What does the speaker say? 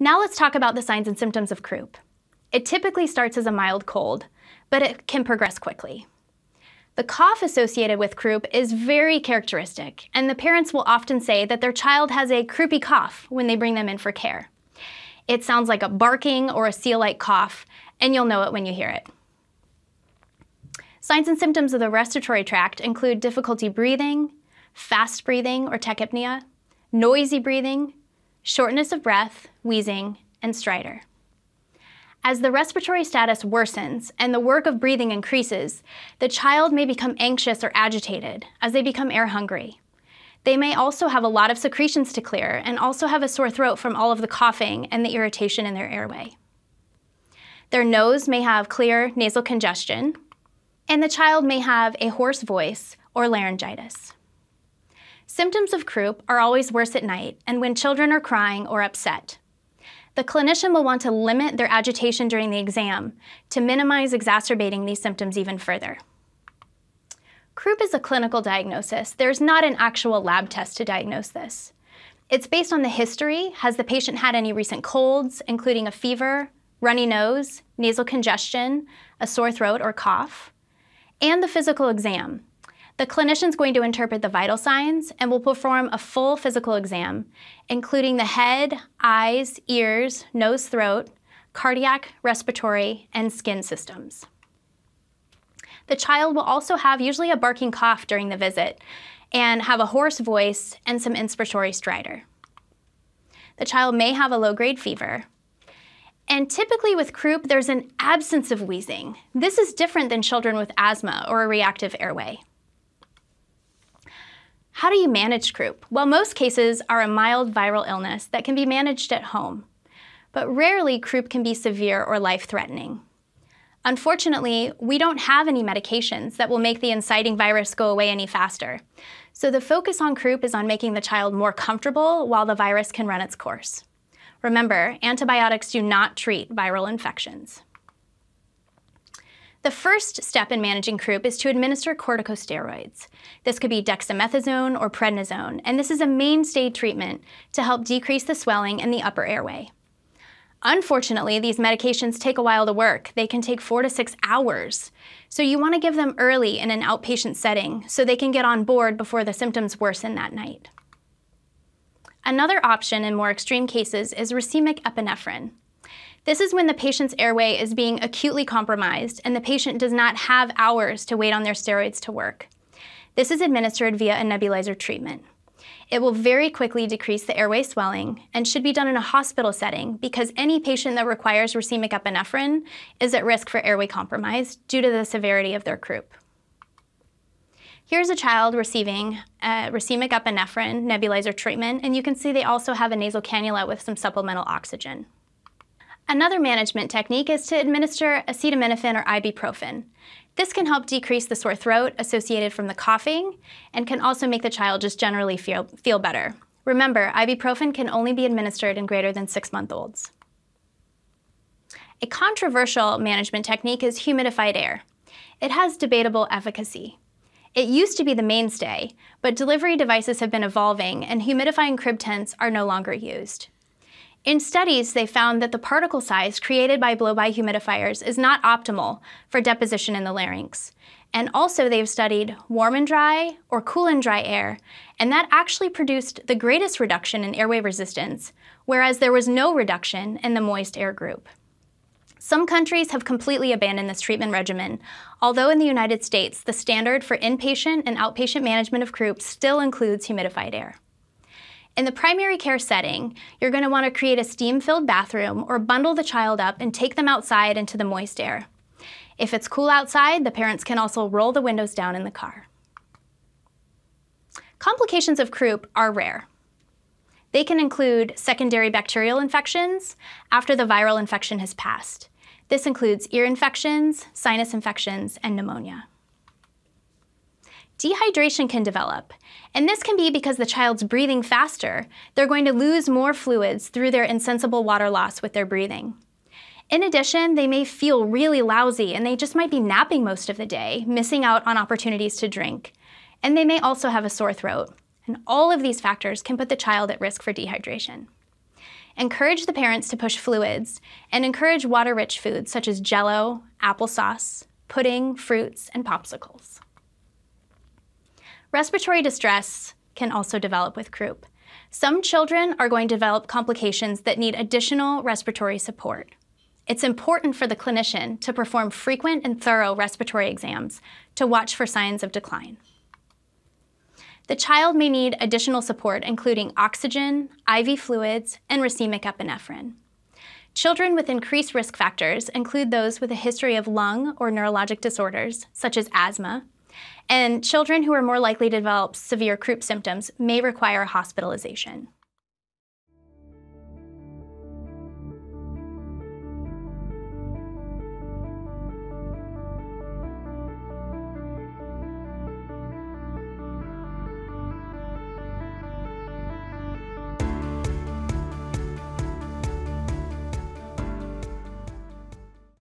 Now let's talk about the signs and symptoms of croup. It typically starts as a mild cold, but it can progress quickly. The cough associated with croup is very characteristic, and the parents will often say that their child has a croupy cough when they bring them in for care. It sounds like a barking or a seal-like cough, and you'll know it when you hear it. Signs and symptoms of the respiratory tract include difficulty breathing, fast breathing or tachypnea, noisy breathing, shortness of breath, wheezing, and stridor. As the respiratory status worsens and the work of breathing increases, the child may become anxious or agitated as they become air hungry. They may also have a lot of secretions to clear and also have a sore throat from all of the coughing and the irritation in their airway. Their nose may have clear nasal congestion, and the child may have a hoarse voice or laryngitis. Symptoms of croup are always worse at night and when children are crying or upset. The clinician will want to limit their agitation during the exam to minimize exacerbating these symptoms even further. Croup is a clinical diagnosis. There's not an actual lab test to diagnose this. It's based on the history. Has the patient had any recent colds, including a fever, runny nose, nasal congestion, a sore throat or cough, and the physical exam. The clinician is going to interpret the vital signs and will perform a full physical exam, including the head, eyes, ears, nose, throat, cardiac, respiratory, and skin systems. The child will also have usually a barking cough during the visit and have a hoarse voice and some inspiratory stridor. The child may have a low-grade fever, and typically with croup, there's an absence of wheezing. This is different than children with asthma or a reactive airway. How do you manage croup? Well, most cases are a mild viral illness that can be managed at home, but rarely croup can be severe or life-threatening. Unfortunately, we don't have any medications that will make the inciting virus go away any faster. So the focus on croup is on making the child more comfortable while the virus can run its course. Remember, antibiotics do not treat viral infections. The first step in managing croup is to administer corticosteroids. This could be dexamethasone or prednisone, and this is a mainstay treatment to help decrease the swelling in the upper airway. Unfortunately, these medications take a while to work. They can take four to six hours. So you want to give them early in an outpatient setting so they can get on board before the symptoms worsen that night. Another option in more extreme cases is racemic epinephrine. This is when the patient's airway is being acutely compromised and the patient does not have hours to wait on their steroids to work. This is administered via a nebulizer treatment. It will very quickly decrease the airway swelling and should be done in a hospital setting because any patient that requires racemic epinephrine is at risk for airway compromise due to the severity of their croup. Here's a child receiving a racemic epinephrine nebulizer treatment, and you can see they also have a nasal cannula with some supplemental oxygen. Another management technique is to administer acetaminophen or ibuprofen. This can help decrease the sore throat associated from the coughing and can also make the child just generally feel, feel better. Remember, ibuprofen can only be administered in greater than six-month-olds. A controversial management technique is humidified air. It has debatable efficacy. It used to be the mainstay, but delivery devices have been evolving and humidifying crib tents are no longer used. In studies, they found that the particle size created by blow-by humidifiers is not optimal for deposition in the larynx. And also they've studied warm and dry or cool and dry air, and that actually produced the greatest reduction in airway resistance, whereas there was no reduction in the moist air group. Some countries have completely abandoned this treatment regimen, although in the United States, the standard for inpatient and outpatient management of croup still includes humidified air. In the primary care setting, you're going to want to create a steam-filled bathroom or bundle the child up and take them outside into the moist air. If it's cool outside, the parents can also roll the windows down in the car. Complications of croup are rare. They can include secondary bacterial infections after the viral infection has passed. This includes ear infections, sinus infections, and pneumonia. Dehydration can develop, and this can be because the child's breathing faster. They're going to lose more fluids through their insensible water loss with their breathing. In addition, they may feel really lousy and they just might be napping most of the day, missing out on opportunities to drink. And they may also have a sore throat. And all of these factors can put the child at risk for dehydration. encourage the parents to push fluids, and encourage water-rich foods such as jello, applesauce, pudding, fruits, and popsicles. Respiratory distress can also develop with croup. Some children are going to develop complications that need additional respiratory support. It's important for the clinician to perform frequent and thorough respiratory exams to watch for signs of decline. The child may need additional support, including oxygen, IV fluids, and racemic epinephrine. Children with increased risk factors include those with a history of lung or neurologic disorders, such as asthma, and children who are more likely to develop severe croup symptoms may require hospitalization.